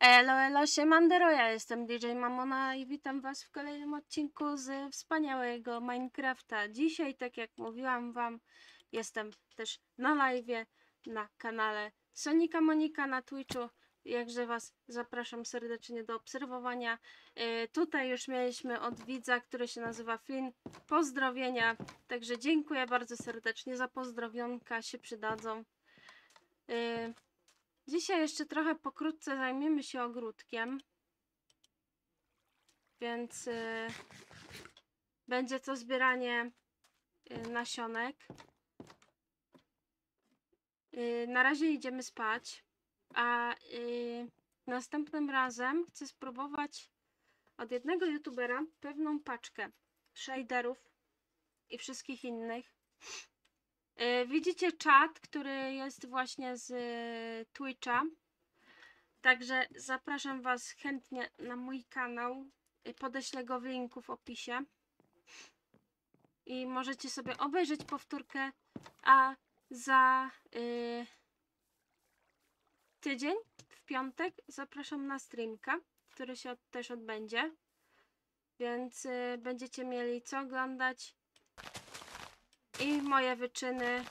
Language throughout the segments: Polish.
Elo, elo, siemandero, ja jestem DJ Mamona i witam was w kolejnym odcinku z wspaniałego Minecrafta. Dzisiaj, tak jak mówiłam wam, jestem też na live na kanale Sonika Monika na Twitchu. Jakże was zapraszam serdecznie do obserwowania. Yy, tutaj już mieliśmy od widza, który się nazywa Flynn, pozdrowienia. Także dziękuję bardzo serdecznie za pozdrowionka, się przydadzą. Yy, Dzisiaj jeszcze trochę pokrótce zajmiemy się ogródkiem. Więc y, będzie to zbieranie y, nasionek. Y, na razie idziemy spać, a następnym razem chcę spróbować od jednego youtubera pewną paczkę shaderów i wszystkich innych. Y, Widzicie czat, który jest właśnie z y, Twitcha. Także zapraszam Was chętnie na mój kanał. Y, Podeślę go w linku w opisie. I możecie sobie obejrzeć powtórkę. A za tydzień, w piątek, zapraszam na streamka, który się od, też odbędzie. Więc będziecie mieli co oglądać i moje wyczyny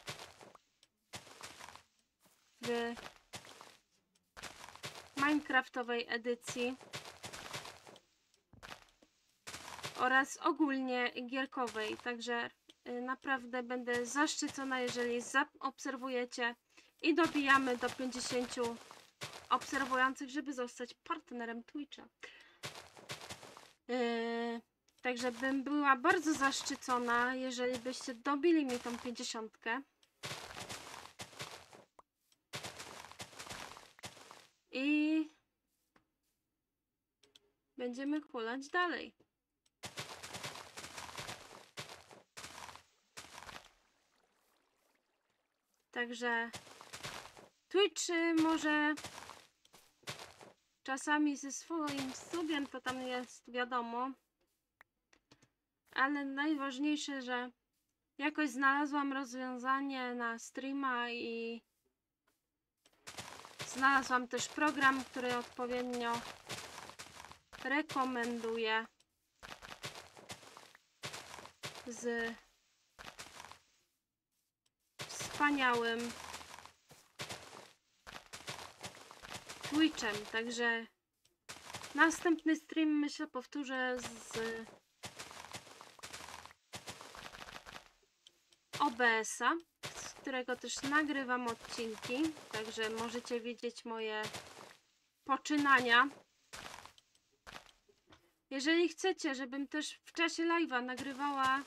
w Minecraftowej edycji oraz ogólnie gierkowej. Także y, naprawdę będę zaszczycona, jeżeli zaobserwujecie i dobijamy do 50 obserwujących, żeby zostać partnerem Twitcha. Yy, Także bym była bardzo zaszczycona, jeżeli byście dobili mi tą pięćdziesiątkę. I będziemy hulać dalej. Także Twitch może czasami ze swoim subiem to tam jest wiadomo, ale najważniejsze, że jakoś znalazłam rozwiązanie na streama i znalazłam też program, który odpowiednio rekomenduję z wspaniałym Twitchem, także następny stream myślę powtórzę z OBS-a, z którego też nagrywam odcinki, także możecie widzieć moje poczynania. Jeżeli chcecie, żebym też w czasie live'a nagrywała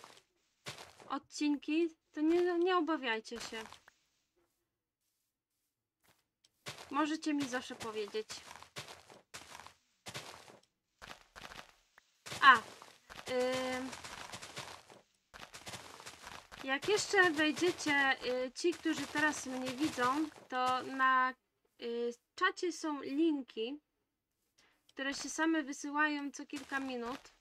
odcinki, to nie, nie obawiajcie się. Możecie mi zawsze powiedzieć. A, yy, jak jeszcze wejdziecie, y, ci, którzy teraz mnie widzą, to na y, czacie są linki, które się same wysyłają co kilka minut.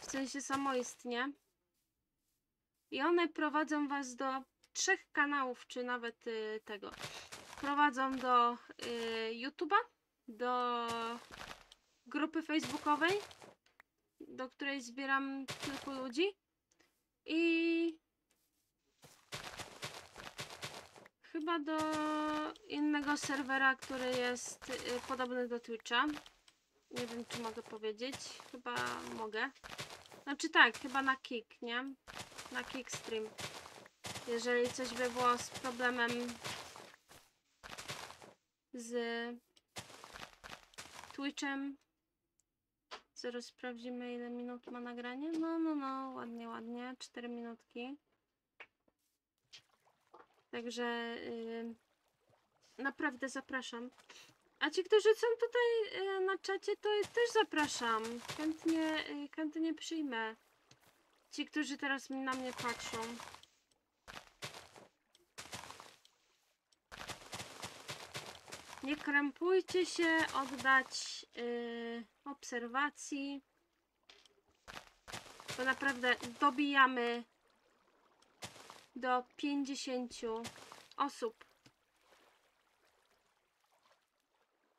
W sensie samoistnie. I one prowadzą was do trzech kanałów, czy nawet y, tego. Prowadzą do YouTube'a, do grupy facebookowej, do której zbieram kilku ludzi i chyba do innego serwera, który jest y, podobny do Twitcha. Nie wiem, czy mogę powiedzieć. Chyba mogę. Znaczy tak, chyba na Kick, nie? Na Kickstream. Jeżeli coś by było z problemem z Twitchem. Zaraz sprawdzimy ile minut ma nagranie. No, no, no, ładnie, ładnie. 4 minutki. Także yy, naprawdę zapraszam. A ci, którzy są tutaj yy, na czacie, to też zapraszam. Chętnie, yy, chętnie przyjmę. Ci, którzy teraz na mnie patrzą. Nie krępujcie się oddać yy, obserwacji. Bo naprawdę dobijamy do 50 osób.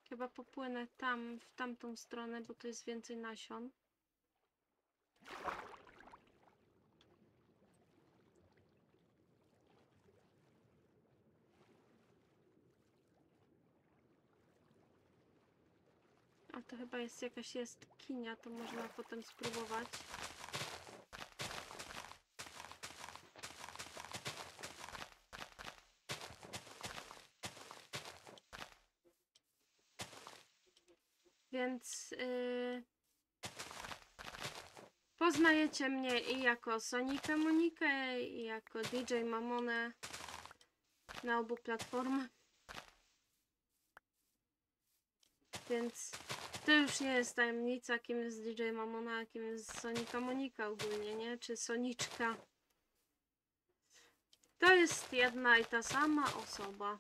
Chyba popłynę tam, w tamtą stronę, bo tu jest więcej nasion. To chyba jest jakaś jest kinia, to można potem spróbować. Więc yy, poznajecie mnie i jako Sonikę Monikę, i jako DJ Mamonę na obu platformach. Więc to już nie jest tajemnica, kim jest DJ Mamona, a kim jest Sonika Monika ogólnie, nie? Czy Soniczka. To jest jedna i ta sama osoba.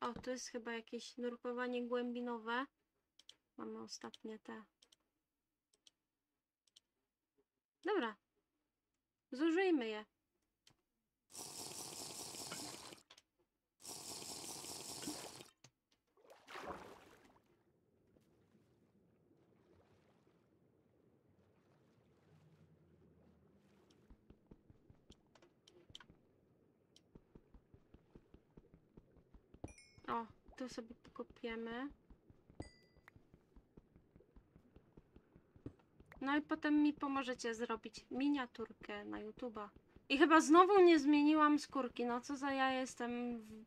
O, to jest chyba jakieś nurkowanie głębinowe. Mamy ostatnie te. Dobra. Zużyjmy je. O, tu sobie pokopiemy. No i potem mi pomożecie zrobić miniaturkę na YouTube'a. I chyba znowu nie zmieniłam skórki. No co za ja jestem. W...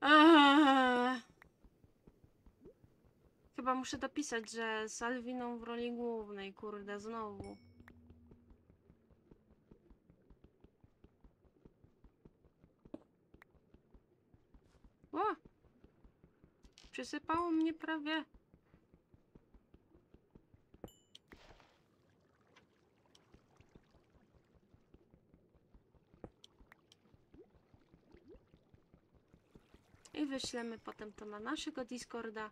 Eee. Chyba muszę dopisać, że z Alwiną w roli głównej, kurde, znowu. O! Przysypało mnie prawie. I wyślemy potem to na naszego Discorda,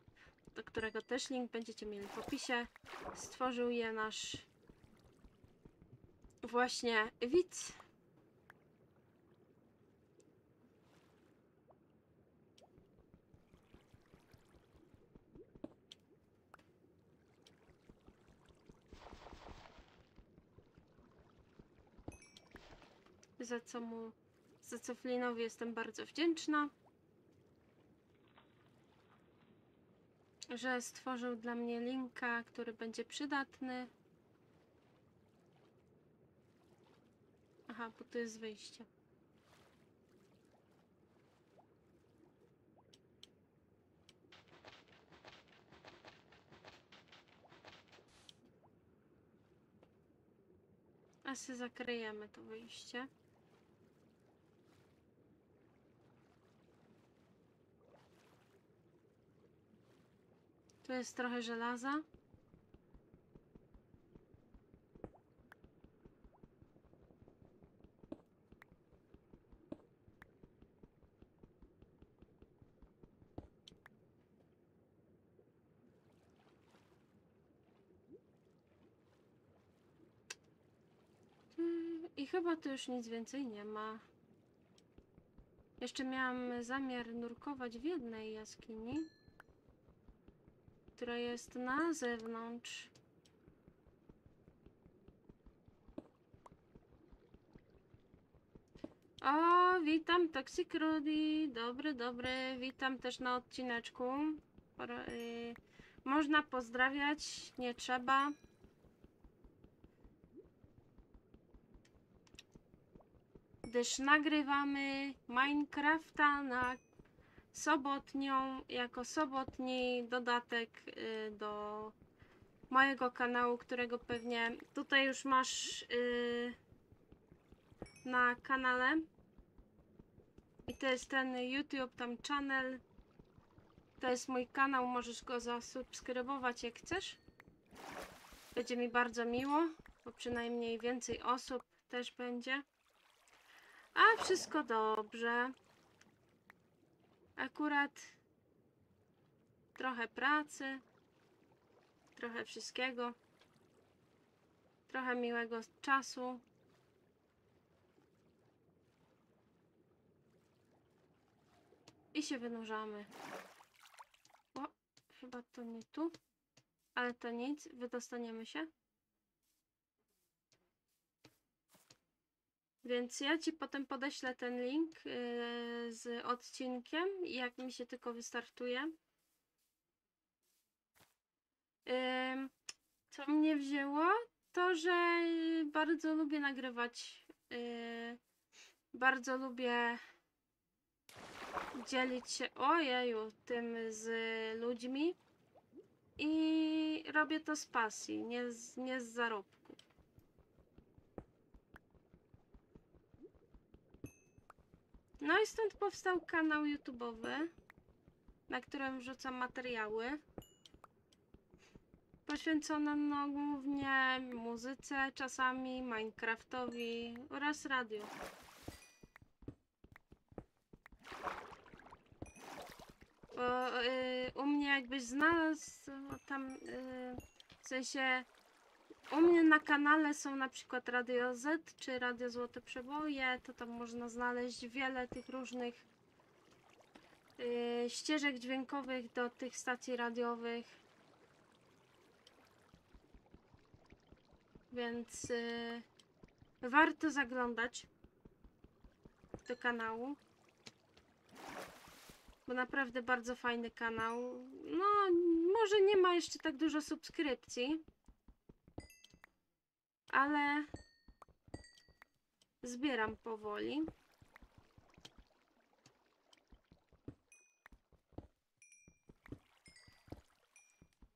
do którego też link będziecie mieli w opisie. Stworzył je nasz właśnie widz. Za co mu, za co Flinowi jestem bardzo wdzięczna. Że stworzył dla mnie linka, który będzie przydatny. Aha, bo tu jest wyjście. A sobie zakryjemy to wyjście. Tu jest trochę żelaza. Mm, I chyba tu już nic więcej nie ma. Jeszcze miałam zamiar nurkować w jednej jaskini która jest na zewnątrz. O, witam Toxic Rudy. Dobry, dobry. Witam też na odcineczku. Y, można pozdrawiać, nie trzeba. Gdyż nagrywamy Minecrafta na sobotnią, jako sobotni dodatek y, do mojego kanału, którego pewnie tutaj już masz y, na kanale. I to jest ten YouTube, tam channel. To jest mój kanał, możesz go zasubskrybować jak chcesz. Będzie mi bardzo miło, bo przynajmniej więcej osób też będzie. A wszystko dobrze. Akurat trochę pracy, trochę wszystkiego, trochę miłego czasu. I się wynurzamy. O, chyba to nie tu, ale to nic, wydostaniemy się. Więc ja ci potem podeślę ten link yy, z odcinkiem, jak mi się tylko wystartuje. Co mnie wzięło, to że bardzo lubię nagrywać. Yy, bardzo lubię dzielić się, ojeju, tym z ludźmi. I robię to z pasji, nie z, nie z zarobku. No i stąd powstał kanał YouTube'owy, na którym wrzucam materiały poświęcone no, głównie muzyce, czasami Minecraftowi oraz radiu. Bo y, u mnie jakbyś znalazł o, tam y, w sensie u mnie na kanale są na przykład Radio Z czy Radio Złote Przeboje, to tam można znaleźć wiele tych różnych y, ścieżek dźwiękowych do tych stacji radiowych. Więc y, warto zaglądać do kanału. Bo naprawdę bardzo fajny kanał. No, może nie ma jeszcze tak dużo subskrypcji. Ale zbieram powoli.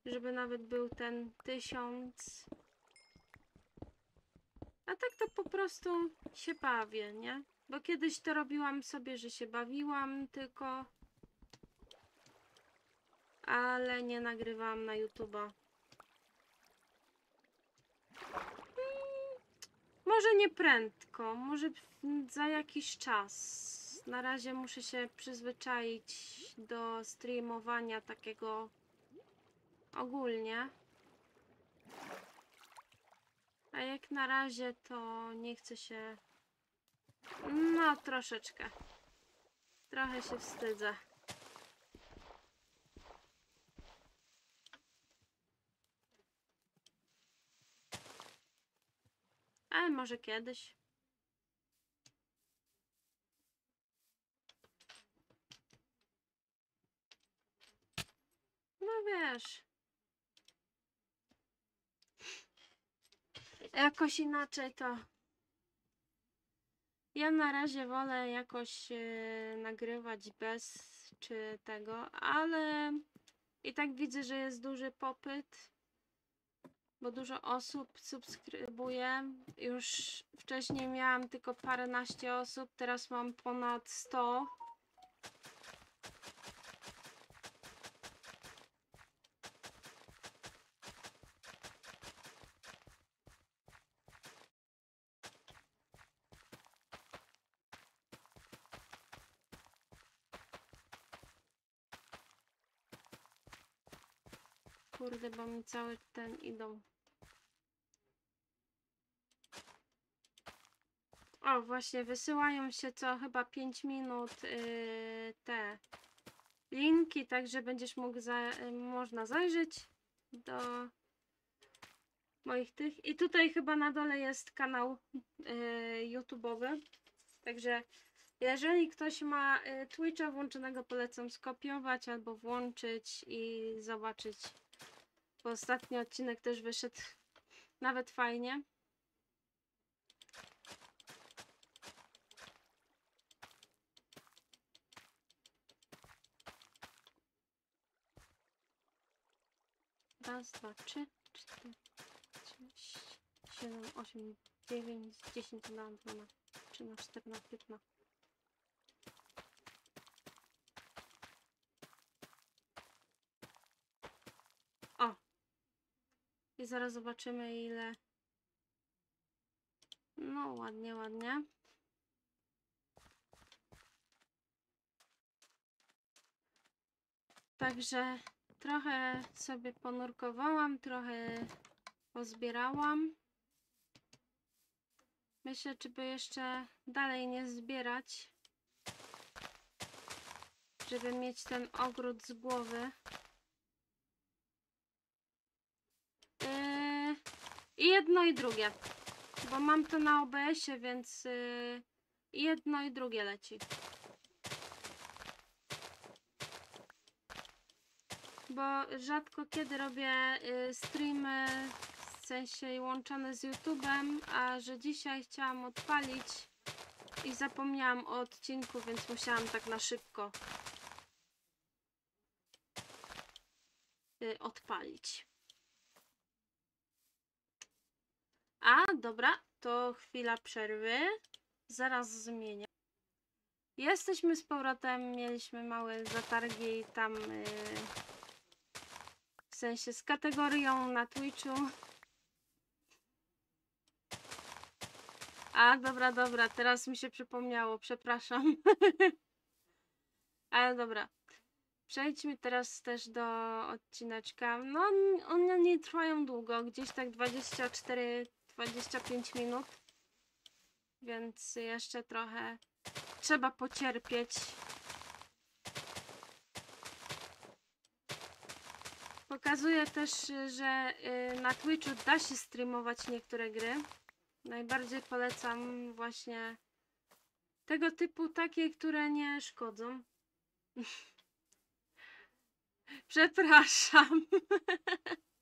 Żeby nawet był ten tysiąc. A tak to po prostu się bawię, nie? Bo kiedyś to robiłam sobie, że się bawiłam tylko. Ale nie nagrywałam na YouTube'a. Może nie prędko, może za jakiś czas. Na razie muszę się przyzwyczaić do streamowania takiego ogólnie. A jak na razie to nie chcę się. No, troszeczkę. Trochę się wstydzę. Ale może kiedyś. No wiesz. Jakoś inaczej to. Ja na razie wolę jakoś e, nagrywać bez czy tego, ale i tak widzę, że jest duży popyt, bo dużo osób subskrybuje. Już wcześniej miałam tylko paręnaście osób, teraz mam ponad 100. Kurde, bo mi cały ten idą. O, właśnie, wysyłają się co chyba 5 minut yy, te linki, także będziesz mógł, za, y, można zajrzeć do moich tych. I tutaj chyba na dole jest kanał yy, YouTube'owy, także jeżeli ktoś ma y, Twitcha włączonego, polecam skopiować albo włączyć i zobaczyć. Bo ostatni odcinek też wyszedł nawet fajnie. Raz, dwa, trzy, cztery, sześć, siedem, osiem, dziewięć, dziesięć, na dwana, trzyna, czterna, piętna. O! Zaraz zobaczymy ile. No, ładnie, ładnie. Także trochę sobie ponurkowałam, trochę pozbierałam. Myślę, czy by jeszcze dalej nie zbierać. żeby mieć ten ogród z głowy. I jedno i drugie. Bo mam to na OBS-ie, więc yy, jedno i drugie leci. Bo rzadko kiedy robię y, streamy, w sensie łączone z YouTube'em, a że dzisiaj chciałam odpalić i zapomniałam o odcinku, więc musiałam tak na szybko y, odpalić. A, dobra, to chwila przerwy. Zaraz zmienię. Jesteśmy z powrotem, mieliśmy małe zatargi tam y, w sensie z kategorią na Twitchu. A, dobra, dobra, teraz mi się przypomniało, przepraszam. Ale dobra. Przejdźmy teraz też do odcineczka. No, on- one nie trwają długo, gdzieś tak 24-25 minut. Więc jeszcze trochę trzeba pocierpieć. Pokazuję też, że y, na Twitchu da się streamować niektóre gry. Najbardziej polecam właśnie tego typu takie, które nie szkodzą. Przepraszam.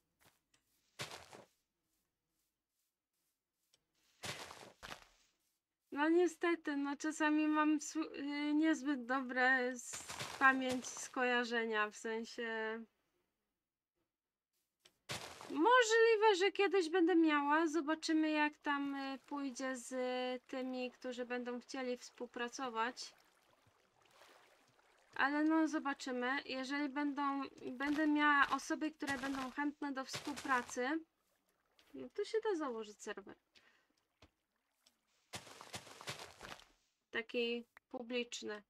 No niestety, no czasami mam y, niezbyt dobre pamięć, skojarzenia, w sensie... Możliwe, że kiedyś będę miała. Zobaczymy, jak tam y, pójdzie z y, tymi, którzy będą chcieli współpracować. Ale no, zobaczymy. Jeżeli będą, będę miała osoby, które będą chętne do współpracy, no to się da założyć serwer. Taki publiczny.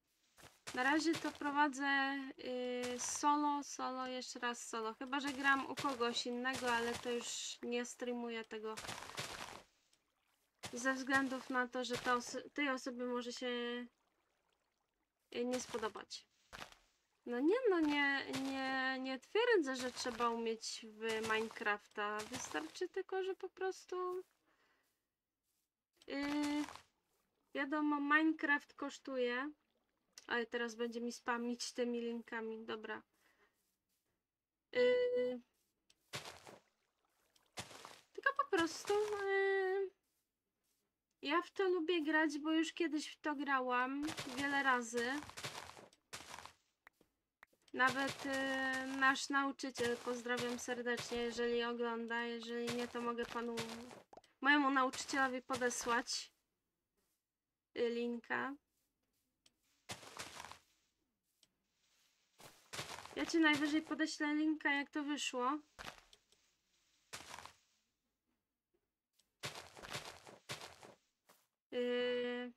Na razie to prowadzę y, solo, solo, jeszcze raz solo. Chyba, że gram u kogoś innego, ale to już nie streamuję tego. Ze względów na to, że ta oso- tej osobie może się y, nie spodobać. No nie, no nie, nie, nie twierdzę, że trzeba umieć w Minecrafta. Wystarczy tylko, że po prostu yy, wiadomo, Minecraft kosztuje. Ale teraz będzie mi spamić tymi linkami. Dobra. Yy, tylko po prostu yy, ja w to lubię grać, bo już kiedyś w to grałam wiele razy. Nawet yy, nasz nauczyciel, pozdrawiam serdecznie, jeżeli ogląda. Jeżeli nie, to mogę panu, mojemu nauczycielowi podesłać linka. Ja ci najwyżej podeślę linka, jak to wyszło. Yy...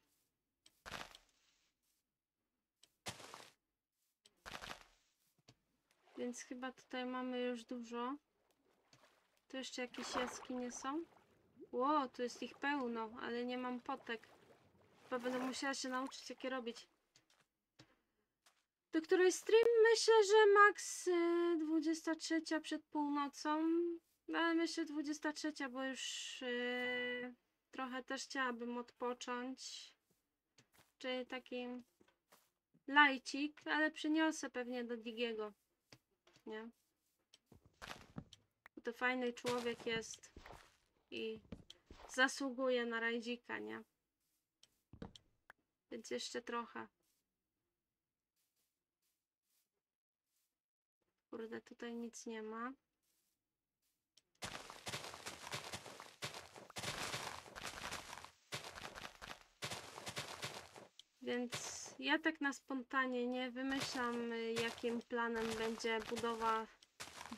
Więc chyba tutaj mamy już dużo. Tu jeszcze jakieś jaskinie są. Ło, tu jest ich pełno, ale nie mam potek. Chyba będę musiała się nauczyć, jakie robić. Do której stream myślę, że max y, 23 przed północą. No, ale myślę 23, bo już y, trochę też chciałabym odpocząć. Czyli taki lajcik, ale przyniosę pewnie do Digiego. Nie? Bo to fajny człowiek jest i zasługuje na rajdzika, nie? Więc jeszcze trochę. Kurde, tutaj nic nie ma. Więc ja tak na spontanie nie wymyślam, jakim planem będzie budowa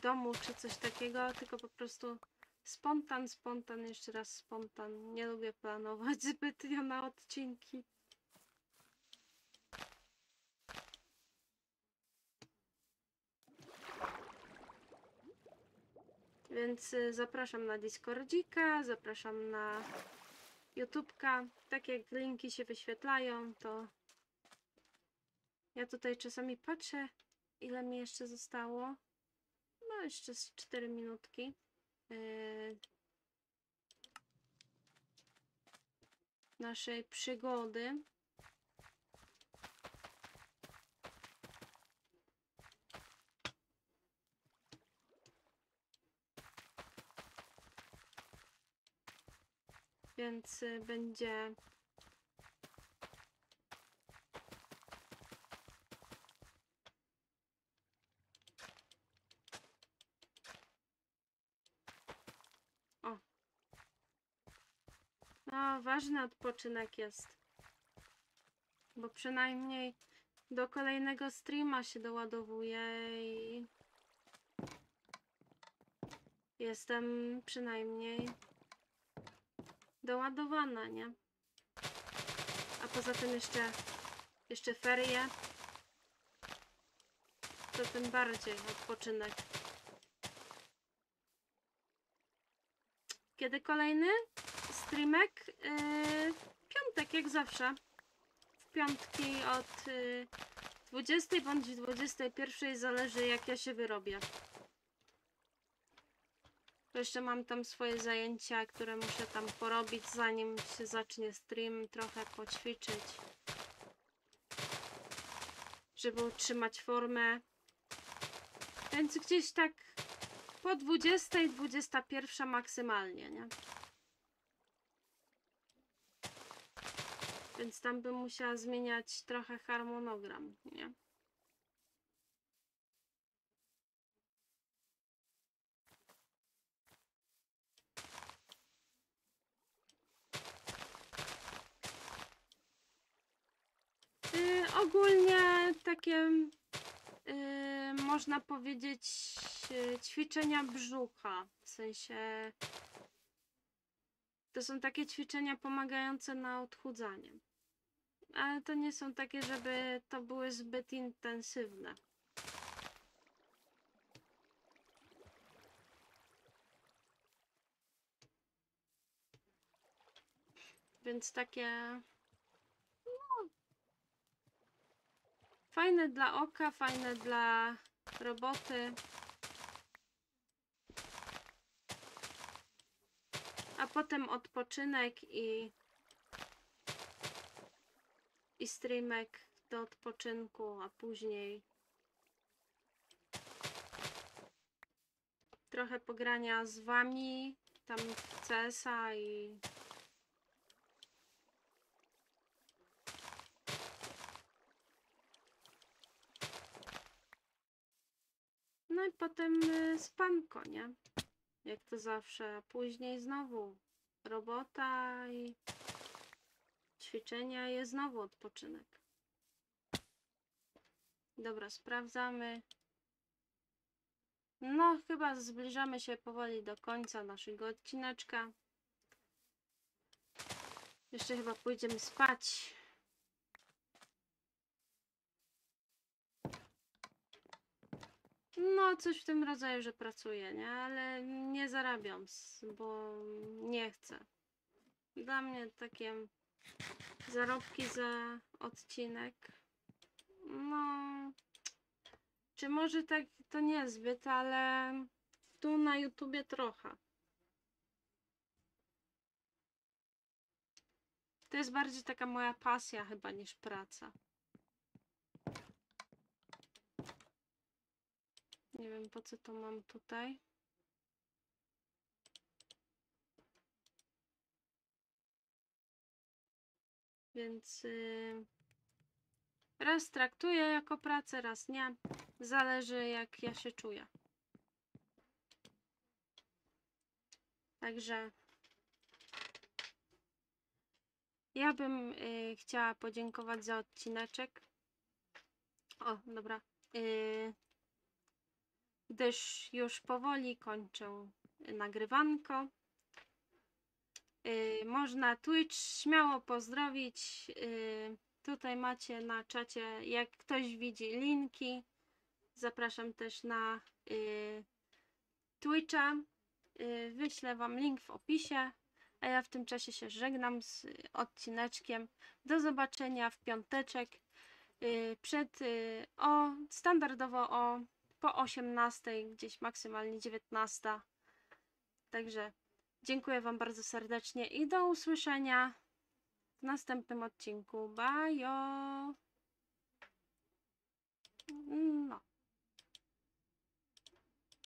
domu czy coś takiego, tylko po prostu spontan, spontan, jeszcze raz spontan. Nie lubię planować zbytnio na odcinki. Więc y, zapraszam na Discordzika, zapraszam na YouTubka. Tak jak linki się wyświetlają, to Ja tutaj czasami patrzę, ile mi jeszcze zostało. No, jeszcze z 4 minutki. Yy, naszej przygody. Więc y, będzie O. No, ważny odpoczynek jest. Bo przynajmniej do kolejnego streama się doładowuje i jestem przynajmniej doładowana, nie? A poza tym jeszcze jeszcze ferie. To tym bardziej odpoczynek. Kiedy kolejny streamek? Yy, piątek, jak zawsze. W piątki od yy, 20 bądź 21, zależy jak ja się wyrobię. Jeszcze mam tam swoje zajęcia, które muszę tam porobić, zanim się zacznie stream, trochę poćwiczyć. Żeby utrzymać formę. Więc gdzieś tak po 20, 21 maksymalnie, nie? Więc tam bym musiała zmieniać trochę harmonogram, nie? Y, ogólnie takie y, można powiedzieć y, ćwiczenia brzucha. W sensie to są takie ćwiczenia pomagające na odchudzanie. Ale to nie są takie, żeby to były zbyt intensywne. Więc takie Fajne dla oka, fajne dla roboty. A potem odpoczynek i i streamek do odpoczynku, a później trochę pogrania z wami tam w CS-a i No i potem y, spanko, nie? Jak to zawsze. A później znowu robota i ćwiczenia i znowu odpoczynek. Dobra, sprawdzamy. No, chyba zbliżamy się powoli do końca naszego odcineczka. Jeszcze chyba pójdziemy spać. No, coś w tym rodzaju, że pracuję, nie? Ale nie zarabiam, bo nie chcę. Dla mnie takie zarobki za odcinek. No, czy może tak to niezbyt, ale tu na YouTubie trochę. To jest bardziej taka moja pasja chyba niż praca. Nie wiem po co to mam tutaj. Więc yy, raz traktuję jako pracę, raz nie. Zależy jak ja się czuję. Także ja bym y, chciała podziękować za odcineczek. O, dobra. Y, gdyż już powoli kończę nagrywanko. Y, można Twitch śmiało pozdrowić. Y, tutaj macie na czacie, jak ktoś widzi linki. Zapraszam też na y, Twitcha. Wyślę Wam link w opisie. A ja w tym czasie się żegnam z odcineczkiem. Do zobaczenia w piąteczek. przed o standardowo o po 18, gdzieś maksymalnie 19. Także dziękuję Wam bardzo serdecznie i do usłyszenia w następnym odcinku. Bajo! No.